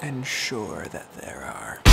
and sure that there are.